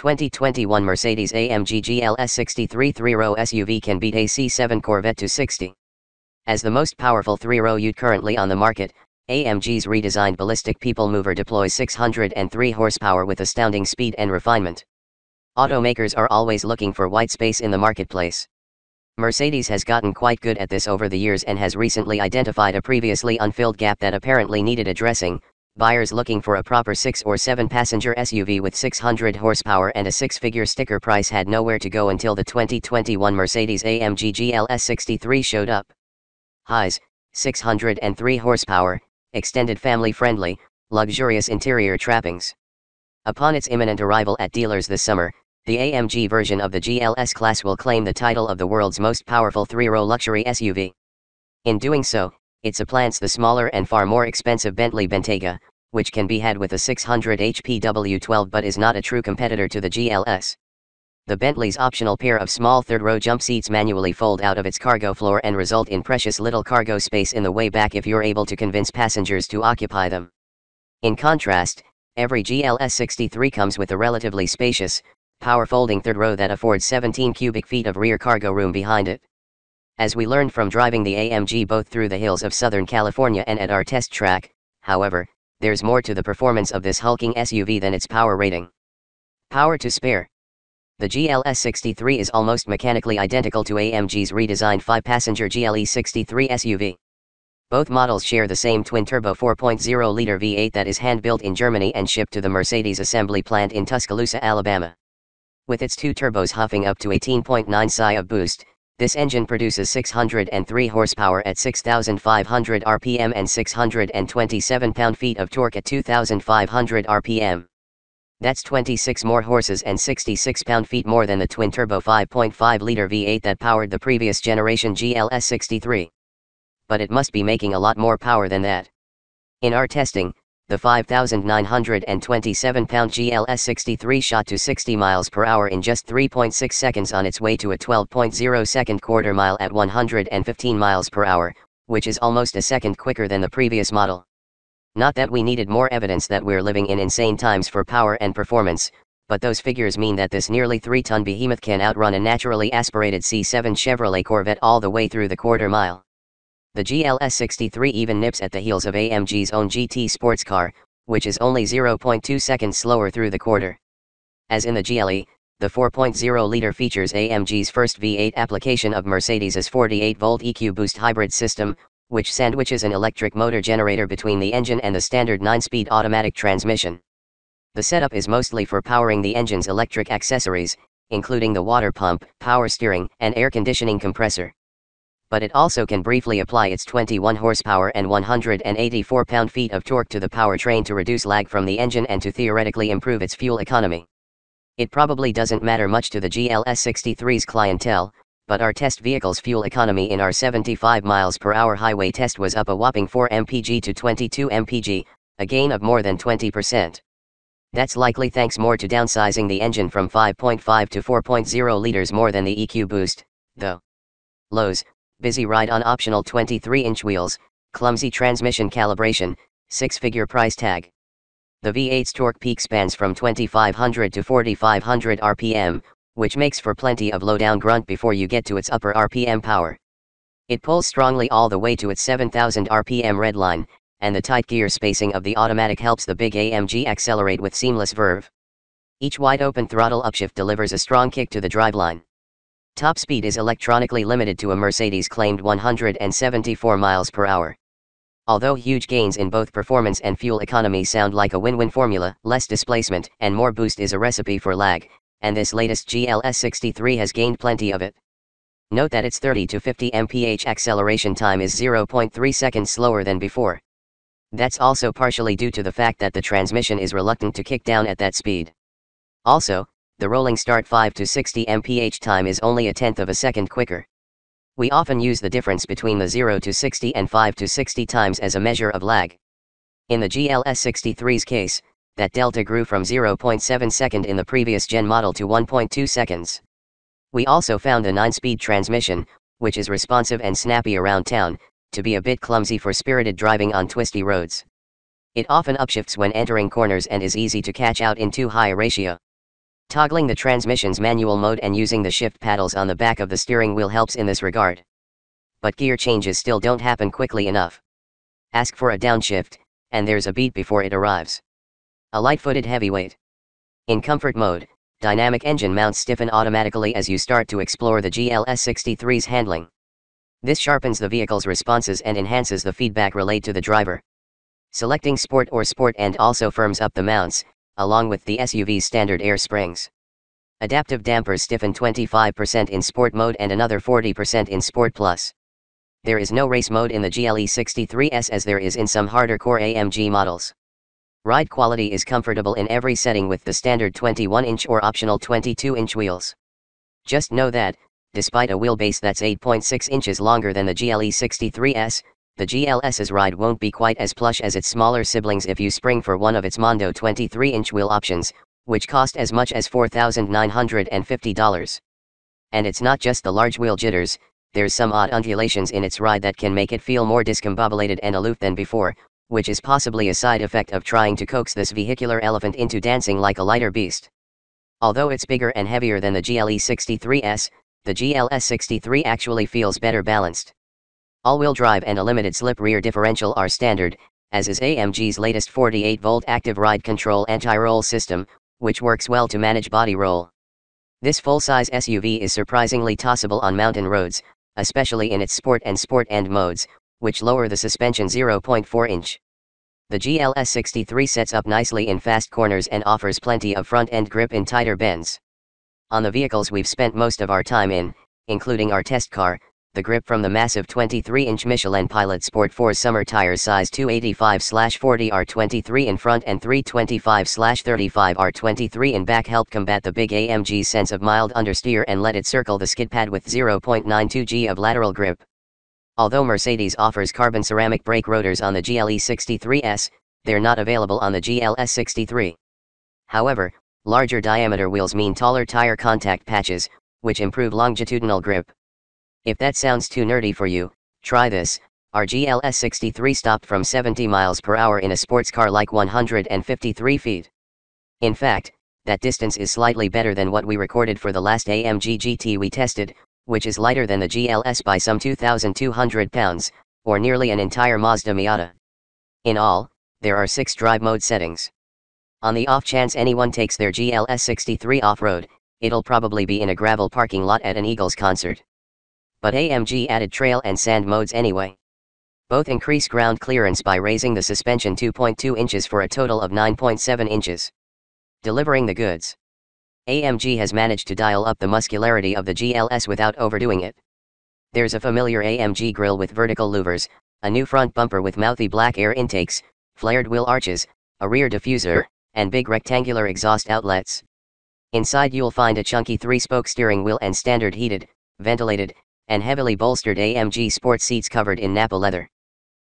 2021 Mercedes-AMG GLS 63 3-row SUV can beat a C7 Corvette to 60. As the most powerful 3-row ute currently on the market, AMG's redesigned ballistic people mover deploys 603 horsepower with astounding speed and refinement. Automakers are always looking for white space in the marketplace. Mercedes has gotten quite good at this over the years and has recently identified a previously unfilled gap that apparently needed addressing, Buyers looking for a proper 6 or 7 passenger SUV with 600 horsepower and a six figure sticker price had nowhere to go until the 2021 Mercedes AMG GLS 63 showed up. Highs 603 horsepower, extended family friendly, luxurious interior trappings. Upon its imminent arrival at dealers this summer, the AMG version of the GLS class will claim the title of the world's most powerful three row luxury SUV. In doing so, it supplants the smaller and far more expensive Bentley Bentayga, which can be had with a 600 HP W12 but is not a true competitor to the GLS. The Bentley's optional pair of small third-row jump seats manually fold out of its cargo floor and result in precious little cargo space in the way back if you're able to convince passengers to occupy them. In contrast, every GLS 63 comes with a relatively spacious, power folding third row that affords 17 cubic feet of rear cargo room behind it. As we learned from driving the AMG both through the hills of Southern California and at our test track, however, there's more to the performance of this hulking SUV than its power rating. Power to spare. The GLS 63 is almost mechanically identical to AMG's redesigned 5-passenger GLE 63 SUV. Both models share the same twin-turbo 4.0-liter V8 that is hand-built in Germany and shipped to the Mercedes assembly plant in Tuscaloosa, Alabama. With its two turbos huffing up to 18.9 psi of boost, this engine produces 603 horsepower at 6,500 rpm and 627 pound-feet of torque at 2,500 rpm. That's 26 more horses and 66 pound-feet more than the twin-turbo 5.5-liter V8 that powered the previous generation GLS 63. But it must be making a lot more power than that. In our testing, the 5,927-pound GLS-63 shot to 60 miles per hour in just 3.6 seconds on its way to a 12.0 second quarter mile at 115 miles per hour, which is almost a second quicker than the previous model. Not that we needed more evidence that we're living in insane times for power and performance, but those figures mean that this nearly 3-ton behemoth can outrun a naturally aspirated C7 Chevrolet Corvette all the way through the quarter mile. The GLS 63 even nips at the heels of AMG's own GT sports car, which is only 0.2 seconds slower through the quarter. As in the GLE, the 4.0-liter features AMG's first V8 application of Mercedes' 48-volt EQ boost hybrid system, which sandwiches an electric motor generator between the engine and the standard 9-speed automatic transmission. The setup is mostly for powering the engine's electric accessories, including the water pump, power steering, and air conditioning compressor but it also can briefly apply its 21 horsepower and 184 pound-feet of torque to the powertrain to reduce lag from the engine and to theoretically improve its fuel economy. It probably doesn't matter much to the GLS 63's clientele, but our test vehicle's fuel economy in our 75 miles per hour highway test was up a whopping 4 mpg to 22 mpg, a gain of more than 20%. That's likely thanks more to downsizing the engine from 5.5 to 4.0 liters more than the EQ boost, though. Lows, busy ride on optional 23-inch wheels, clumsy transmission calibration, six-figure price tag. The V8's torque peak spans from 2500 to 4500 RPM, which makes for plenty of low-down grunt before you get to its upper RPM power. It pulls strongly all the way to its 7000 RPM redline, and the tight gear spacing of the automatic helps the big AMG accelerate with seamless verve. Each wide-open throttle upshift delivers a strong kick to the driveline. Top speed is electronically limited to a Mercedes claimed 174 miles per hour. Although huge gains in both performance and fuel economy sound like a win-win formula, less displacement and more boost is a recipe for lag, and this latest GLS 63 has gained plenty of it. Note that its 30 to 50 mph acceleration time is 0.3 seconds slower than before. That's also partially due to the fact that the transmission is reluctant to kick down at that speed. Also, the rolling start 5 to 60 mph time is only a tenth of a second quicker. We often use the difference between the 0 to 60 and 5 to 60 times as a measure of lag. In the GLS 63's case, that delta grew from 0.7 second in the previous gen model to 1.2 seconds. We also found a 9-speed transmission, which is responsive and snappy around town, to be a bit clumsy for spirited driving on twisty roads. It often upshifts when entering corners and is easy to catch out in too high a ratio. Toggling the transmission's manual mode and using the shift paddles on the back of the steering wheel helps in this regard. But gear changes still don't happen quickly enough. Ask for a downshift, and there's a beat before it arrives. A light-footed heavyweight. In comfort mode, dynamic engine mounts stiffen automatically as you start to explore the GLS63's handling. This sharpens the vehicle's responses and enhances the feedback relayed to the driver. Selecting Sport or Sport and also firms up the mounts, along with the SUV's standard air springs. Adaptive dampers stiffen 25% in Sport mode and another 40% in Sport Plus. There is no race mode in the GLE 63S as there is in some harder core AMG models. Ride quality is comfortable in every setting with the standard 21-inch or optional 22-inch wheels. Just know that, despite a wheelbase that's 8.6 inches longer than the GLE 63S, the GLS's ride won't be quite as plush as its smaller siblings if you spring for one of its Mondo 23-inch wheel options, which cost as much as $4,950. And it's not just the large wheel jitters, there's some odd undulations in its ride that can make it feel more discombobulated and aloof than before, which is possibly a side effect of trying to coax this vehicular elephant into dancing like a lighter beast. Although it's bigger and heavier than the GLE 63S, the GLS 63 actually feels better balanced. All-wheel drive and a limited slip rear differential are standard, as is AMG's latest 48-volt active ride control anti-roll system, which works well to manage body roll. This full-size SUV is surprisingly tossable on mountain roads, especially in its sport and sport end modes, which lower the suspension 0.4 inch. The GLS 63 sets up nicely in fast corners and offers plenty of front-end grip in tighter bends. On the vehicles we've spent most of our time in, including our test car, the grip from the massive 23-inch Michelin Pilot Sport 4 summer tires size 285-40 R23 in front and 325-35 R23 in back help combat the big AMG sense of mild understeer and let it circle the skid pad with 0.92 g of lateral grip. Although Mercedes offers carbon ceramic brake rotors on the GLE 63S, they're not available on the GLS 63. However, larger diameter wheels mean taller tire contact patches, which improve longitudinal grip. If that sounds too nerdy for you, try this. Our GLS 63 stopped from 70 miles per hour in a sports car like 153 feet. In fact, that distance is slightly better than what we recorded for the last AMG GT we tested, which is lighter than the GLS by some 2,200 pounds, or nearly an entire Mazda Miata. In all, there are six drive mode settings. On the off chance anyone takes their GLS 63 off-road, it'll probably be in a gravel parking lot at an Eagles concert but AMG added trail and sand modes anyway. Both increase ground clearance by raising the suspension 2.2 inches for a total of 9.7 inches. Delivering the goods. AMG has managed to dial up the muscularity of the GLS without overdoing it. There's a familiar AMG grille with vertical louvers, a new front bumper with mouthy black air intakes, flared wheel arches, a rear diffuser, and big rectangular exhaust outlets. Inside you'll find a chunky three-spoke steering wheel and standard heated, ventilated, and heavily bolstered AMG sport seats covered in Nappa leather.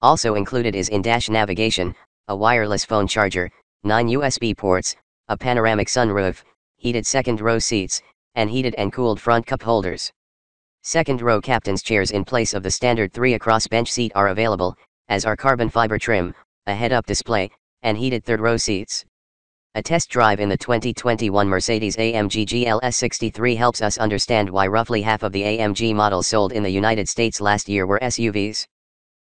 Also included is in-dash navigation, a wireless phone charger, 9 USB ports, a panoramic sunroof, heated second row seats, and heated and cooled front cup holders. Second row captain's chairs in place of the standard 3 across bench seat are available, as are carbon fiber trim, a head-up display, and heated third row seats. A test drive in the 2021 Mercedes-AMG GLS 63 helps us understand why roughly half of the AMG models sold in the United States last year were SUVs.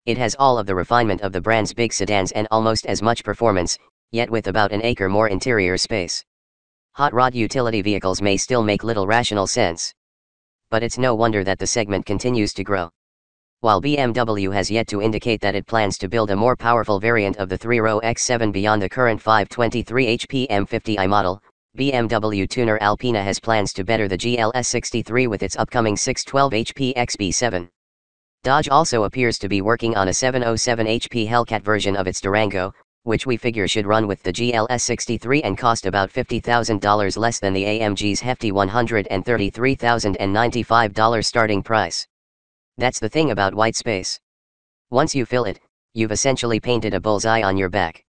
It has all of the refinement of the brand's big sedans and almost as much performance, yet with about an acre more interior space. Hot rod utility vehicles may still make little rational sense. But it's no wonder that the segment continues to grow. While BMW has yet to indicate that it plans to build a more powerful variant of the 3-row X7 beyond the current 523 HP M50i model, BMW tuner Alpina has plans to better the GLS 63 with its upcoming 612 HP XB7. Dodge also appears to be working on a 707 HP Hellcat version of its Durango, which we figure should run with the GLS 63 and cost about $50,000 less than the AMG's hefty $133,095 starting price. That's the thing about white space. Once you fill it, you've essentially painted a bullseye on your back.